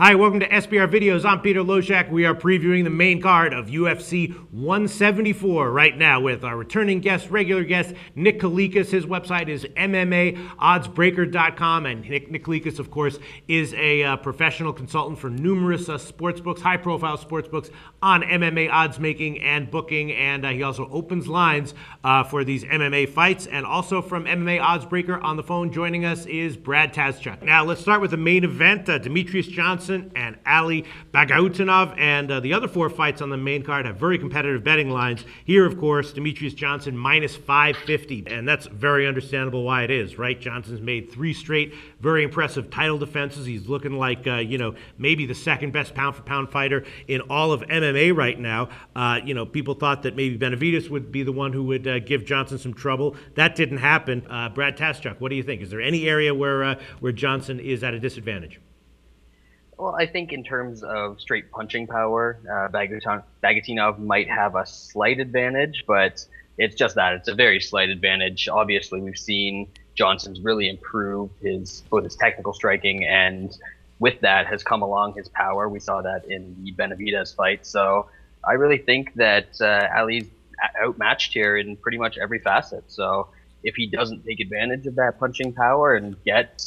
Hi, welcome to SBR Videos. I'm Peter Loshak. We are previewing the main card of UFC 174 right now with our returning guest, regular guest, Nick Kalikas. His website is MMAOddsBreaker.com. And Nick, Nick Kalikas, of course, is a uh, professional consultant for numerous uh, sports books, high profile sports books on MMA odds making and booking. And uh, he also opens lines uh, for these MMA fights. And also from MMA Oddsbreaker on the phone joining us is Brad Tazchuk. Now, let's start with the main event uh, Demetrious And Ali Bagautinov. And uh, the other four fights on the main card have very competitive betting lines. Here, of course, Demetrious Johnson minus 550. And that's very understandable why it is, right? Johnson's made three straight very impressive title defenses. He's looking like, uh, you know, maybe the second best pound for pound fighter in all of MMA right now. Uh, you know, people thought that maybe Benavidez would be the one who would uh, give Johnson some trouble. That didn't happen. Uh, Brad Tazchuk, what do you think? Is there any area where, uh, where Johnson is at a disadvantage? Well, I think in terms of straight punching power, uh, Bagautinov might have a slight advantage, but it's just that it's a very slight advantage. Obviously, we've seen Johnson's really improved his both his technical striking and with that has come along his power. We saw that in the Benavidez fight. So I really think that uh, Ali's outmatched here in pretty much every facet. So if he doesn't take advantage of that punching power and get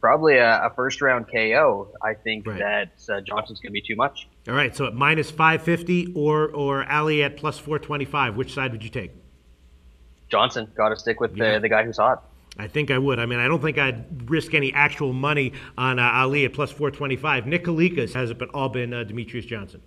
probably a, a, first round KO. I think right. that uh, Johnson's going to be too much. All right, so at minus 550 or or Ali at plus 425, which side would you take? Johnson. Got to stick with yeah. the, the guy who's hot. I think I would. I mean, I don't think I'd risk any actual money on uh, Ali at plus 425. Nick Kalikas has it been all been uh, Demetrious Johnson.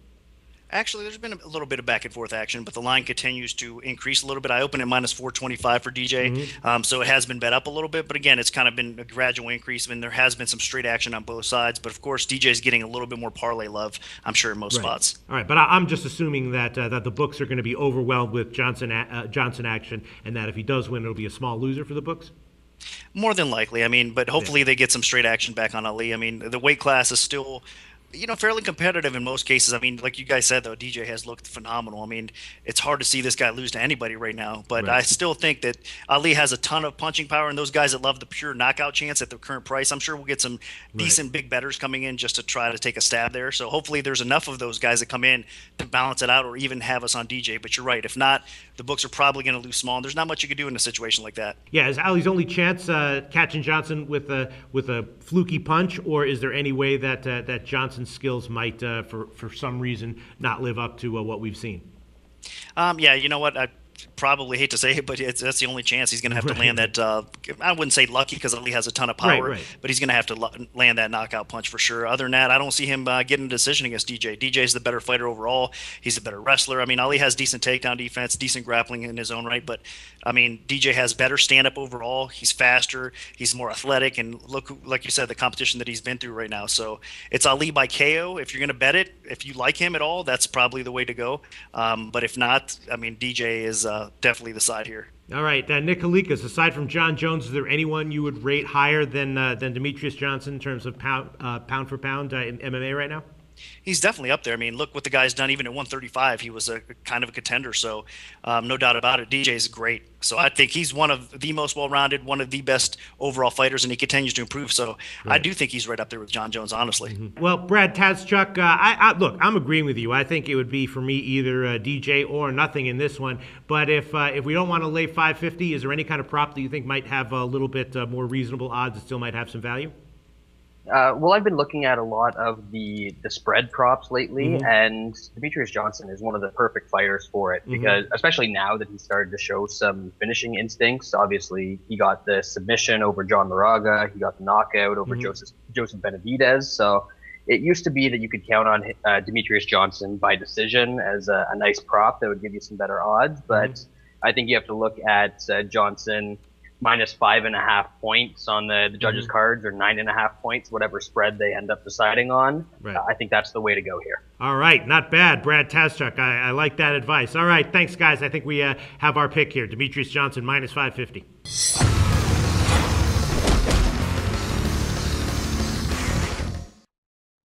Actually, there's been a little bit of back and forth action, but the line continues to increase a little bit. I opened at minus 425 for DJ, mm-hmm. um, so it has been bet up a little bit. But again, it's kind of been a gradual increase. I mean, there has been some straight action on both sides, but of course, DJ is getting a little bit more parlay love, I'm sure, in most right. spots. All right, but I, am just assuming that uh, that the books are going to be overwhelmed with Johnson uh, Johnson action, and that if he does win, it'll be a small loser for the books. More than likely, I mean, but hopefully yeah. they get some straight action back on Ali. I mean, the weight class is still you know, fairly competitive in most cases. I mean, like you guys said, though, DJ has looked phenomenal. I mean, it's hard to see this guy lose to anybody right now, but right. I still think that Ali has a ton of punching power, and those guys that love the pure knockout chance at the current price, I'm sure we'll get some decent right. big betters coming in just to try to take a stab there. So hopefully there's enough of those guys that come in to balance it out or even have us on DJ. But you're right. If not, the books are probably going to lose small, and there's not much you can do in a situation like that. Yeah, is Ali's only chance uh, catching Johnson with a with a fluky punch, or is there any way that uh, that Johnson's skills might, uh, for for some reason, not live up to uh, what we've seen? Um, yeah, you know what? I, probably hate to say it, but that's the only chance he's going to have right. to land that. Uh, I wouldn't say lucky because Ali has a ton of power, right, right. but he's going to have to land that knockout punch for sure. Other than that, I don't see him uh, getting a decision against DJ. DJ's the better fighter overall. He's a better wrestler. I mean, Ali has decent takedown defense, decent grappling in his own right, but I mean, DJ has better stand up overall. He's faster, he's more athletic, and look, like you said, the competition that he's been through right now. So it's Ali by KO. If you're going to bet it, if you like him at all, that's probably the way to go. Um, but if not, I mean, DJ is. Uh, definitely the side here. All right, uh, Nick Kalikas, aside from Jon Jones, is there anyone you would rate higher than uh, than Demetrious Johnson in terms of pound uh, pound for pound uh, in MMA right now? He's definitely up there. I mean, look what the guy's done. Even at 135, he was a kind of a contender. So, um, no doubt about it. DJ is great. So I think he's one of the most well-rounded, one of the best overall fighters, and he continues to improve. So right. I do think he's right up there with Jon Jones, honestly. Mm-hmm. Well, Brad Tazchuk, uh, I, I, look, I'm agreeing with you. I think it would be for me either uh, DJ or nothing in this one. But if uh, if we don't want to lay 550, is there any kind of prop that you think might have a little bit uh, more reasonable odds that still might have some value? Uh, well, I've been looking at a lot of the the spread props lately, mm-hmm. and Demetrious Johnson is one of the perfect fighters for it mm-hmm. because, especially now that he started to show some finishing instincts. Obviously, he got the submission over John Moraga, he got the knockout over mm-hmm. Joseph Joseph Benavidez. So it used to be that you could count on uh, Demetrious Johnson by decision as a, a, nice prop that would give you some better odds, but mm-hmm. I think you have to look at uh, Johnson minus five and a half points on the, the judges' mm-hmm. cards or nine and a half points, whatever spread they end up deciding on. Right. Uh, I think that's the way to go here. All right, not bad, Brad Tazchuk. I, I like that advice. All right, thanks, guys. I think we uh, have our pick here: Demetrious Johnson minus five fifty.